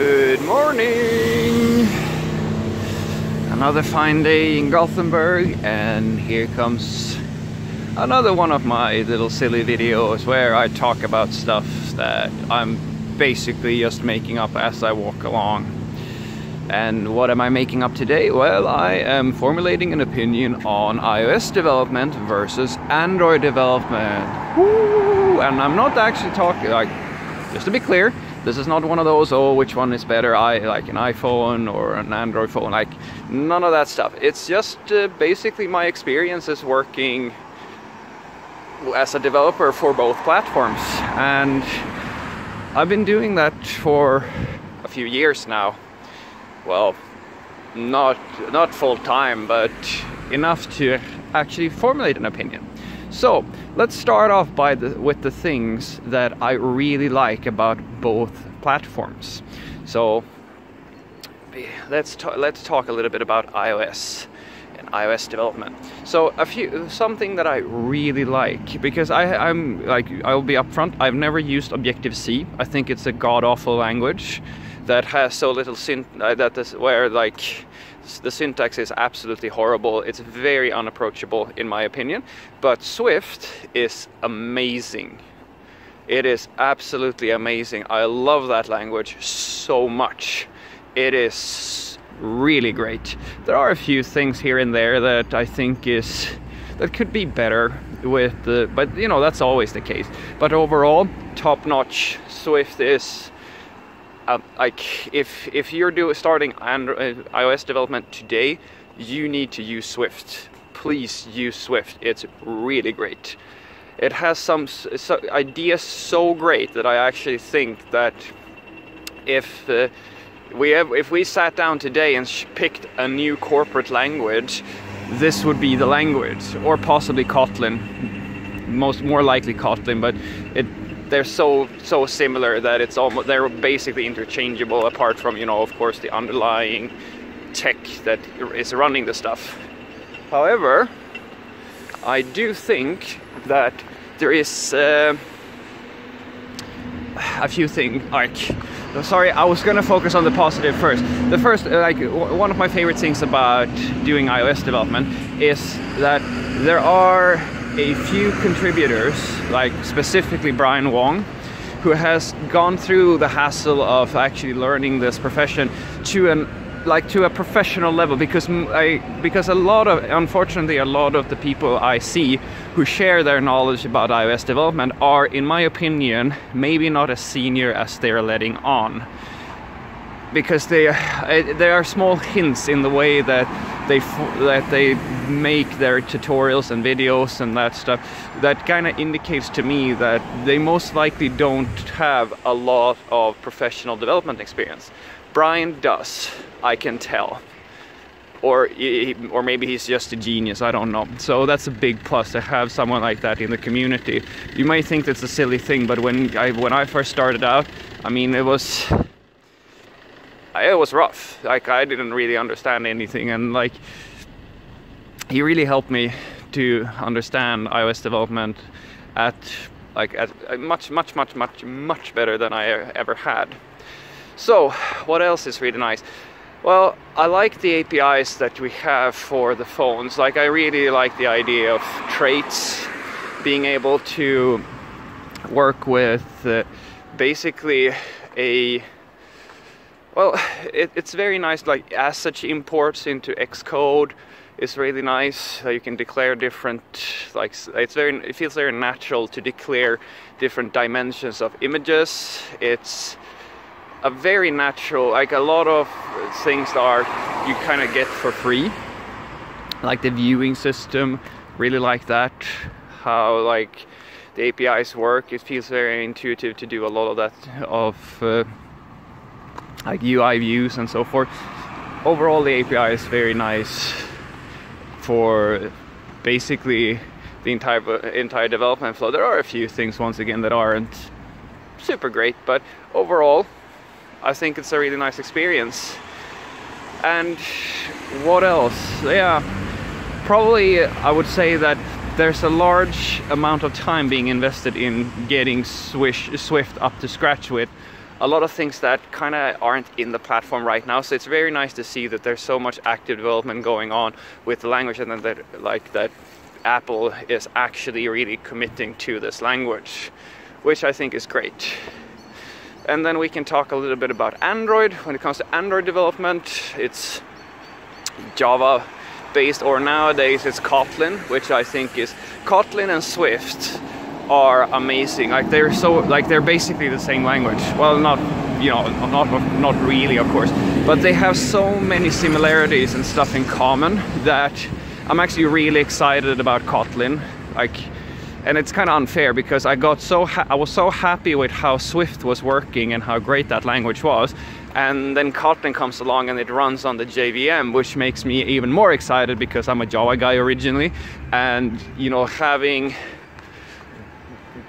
Good morning! Another fine day in Gothenburg and here comes another one of my little silly videos where I talk about stuff that I'm basically just making up as I walk along. And what am I making up today? Well, I am formulating an opinion on iOS development versus Android development. Woo! And I'm not actually talking, like, just to be clear, this is not one of those, oh, which one is better, I like an iPhone or an Android phone, like none of that stuff. It's just uh, basically my experiences working as a developer for both platforms. And I've been doing that for a few years now. Well, not not full time, but enough to actually formulate an opinion. So let's start off by the, with the things that I really like about both platforms. So let's let's talk a little bit about iOS and iOS development. So a few something that I really like because I, I'm like I'll be upfront. I've never used Objective C. I think it's a god awful language that has so little syn uh, where like the syntax is absolutely horrible. It's very unapproachable in my opinion. But Swift is amazing. It is absolutely amazing. I love that language so much. It is really great. There are a few things here and there that I think is that could be better with the but you know that's always the case. But overall, top notch. Swift is uh, like if if you're do, starting Android, uh, iOS development today, you need to use Swift. Please use Swift. It's really great. It has some so, ideas so great that I actually think that if uh, we have, if we sat down today and picked a new corporate language, this would be the language, or possibly Kotlin. Most more likely Kotlin, but it they're so so similar that it's almost they're basically interchangeable apart from you know of course the underlying tech that is running the stuff. However i do think that there is uh, a few things like sorry i was gonna focus on the positive first. The first uh, like one of my favorite things about doing ios development is that there are a few contributors, like specifically Brian Voong, who has gone through the hassle of actually learning this profession to an like to a professional level because I because a lot of unfortunately a lot of the people I see who share their knowledge about iOS development are in my opinion maybe not as senior as they're letting on because they uh, there are small hints in the way that they that they make their tutorials and videos and that stuff that kind of indicates to me that they most likely don't have a lot of professional development experience. Brian does, I can tell. Or, or maybe he's just a genius, I don't know. So that's a big plus to have someone like that in the community. You might think that's a silly thing, but when I, when I first started out, I mean, it was it was rough. Like I didn't really understand anything, and like he really helped me to understand iOS development at like at much much much much much better than I ever had. So what else is really nice? Well, I like the APIs that we have for the phones. Like I really like the idea of traits, being able to work with uh, basically a well, it, it's very nice, like as such imports into Xcode is really nice. You can declare different, like it's very, it feels very natural to declare different dimensions of images. It's a very natural, like a lot of things are you kind of get for free. Like the viewing system, really like that. How like the APIs work. It feels very intuitive to do a lot of that of. Uh, like UI views and so forth. Overall, the API is very nice for basically the entire entire development flow. There are a few things once again that aren't super great, but overall, I think it's a really nice experience. And what else? Yeah, probably I would say that there's a large amount of time being invested in getting Swish, Swift up to scratch with a lot of things that kind of aren't in the platform right now. So it's very nice to see that there's so much active development going on with the language, and then that like that Apple is actually really committing to this language, which I think is great. And then we can talk a little bit about Android. When it comes to Android development, it's Java based, or nowadays it's Kotlin, which I think is Kotlin and Swift are amazing. Like they're so like they're basically the same language. Well, not you know not not really, of course, but they have so many similarities and stuff in common that I'm actually really excited about Kotlin. Like and it's kind of unfair because I got so I was so happy with how Swift was working and how great that language was, and then Kotlin comes along and it runs on the JVM, which makes me even more excited because I'm a Java guy originally, and you know having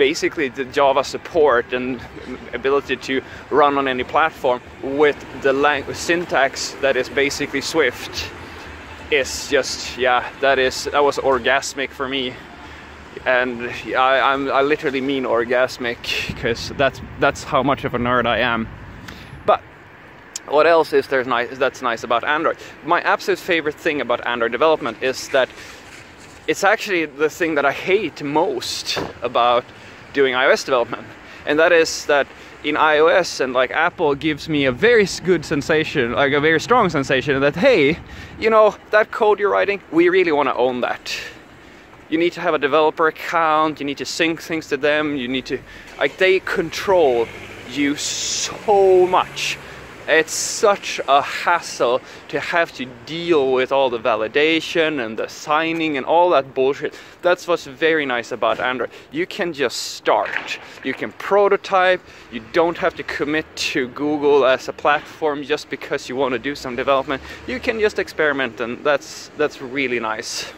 basically the Java support and ability to run on any platform with the syntax that is basically Swift is just yeah that is that was orgasmic for me and I, I'm, I literally mean orgasmic because that's that's how much of a nerd I am. But what else is there nice that's nice about Android? My absolute favorite thing about Android development is that it's actually the thing that I hate most about doing iOS development, and that is that in iOS and like Apple gives me a very good sensation, like a very strong sensation that hey, you know that code you're writing, we really want to own that you need to have a developer account, you need to sync things to them, you need to, like, they control you so much. It's such a hassle to have to deal with all the validation and the signing and all that bullshit. That's what's very nice about Android. You can just start, you can prototype, you don't have to commit to Google as a platform just because you want to do some development. You can just experiment, and that's that's really nice.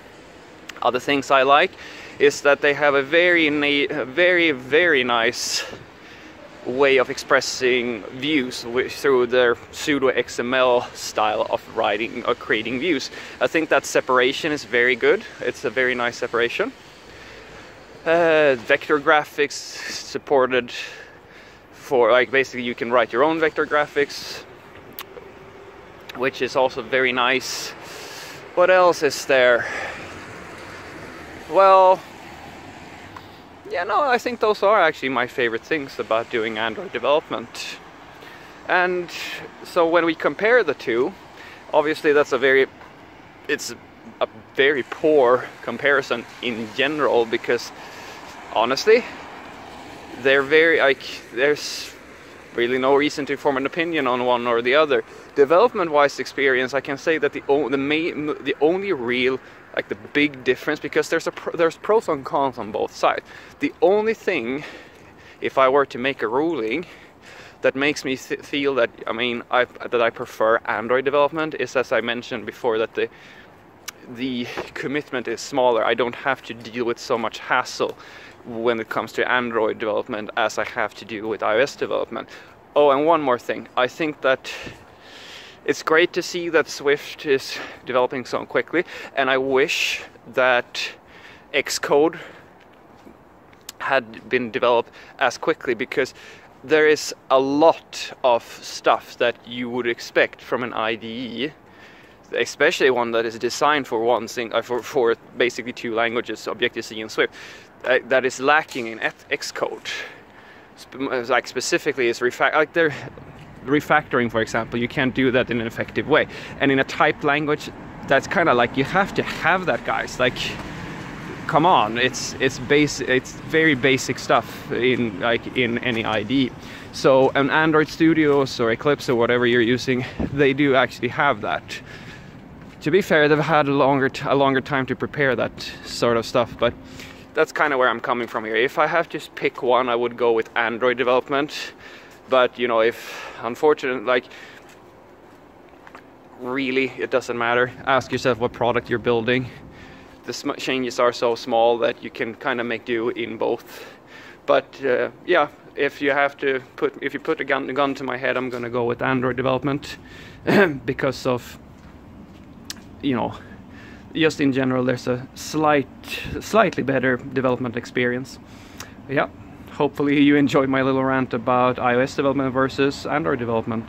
Other things I like is that they have a very, very, very nice way of expressing views through their pseudo XML style of writing or creating views. I think that separation is very good. It's a very nice separation. Uh, vector graphics supported for like basically you can write your own vector graphics, which is also very nice. What else is there? Well, yeah, no, I think those are actually my favorite things about doing Android development. And so when we compare the two, obviously that's a very, it's a very poor comparison in general because honestly, they're very, like, there's really no reason to form an opinion on one or the other. Development-wise experience, I can say that the, the, the only real like the big difference because there's a there's pros and cons on both sides. The only thing, if I were to make a ruling, that makes me th feel that I mean I that I prefer Android development is as I mentioned before that the the commitment is smaller. I don't have to deal with so much hassle when it comes to Android development as I have to do with iOS development. Oh, and one more thing. I think that it's great to see that Swift is developing so quickly, and I wish that Xcode had been developed as quickly because there is a lot of stuff that you would expect from an IDE, especially one that is designed for one thing, uh, for, for basically two languages, Objective-C and Swift, uh, that is lacking in Xcode. Sp like specifically is refact like there refactoring, for example, you can't do that in an effective way. And in a typed language, that's kind of like you have to have that, guys. Like, come on, it's it's base, it's very basic stuff in like in any IDE. So, an Android Studios or Eclipse or whatever you're using, they do actually have that. To be fair, they've had a longer a longer time to prepare that sort of stuff, but that's kind of where I'm coming from here. If I have to pick one, I would go with Android development but you know if unfortunately like really it doesn't matter. Ask yourself what product you're building. The changes are so small that you can kind of make do in both. But uh, yeah if you have to put if you put a gun, a gun to my head i'm gonna go with android development because of you know just in general there's a slight slightly better development experience. Yeah hopefully you enjoyed my little rant about iOS development versus Android development.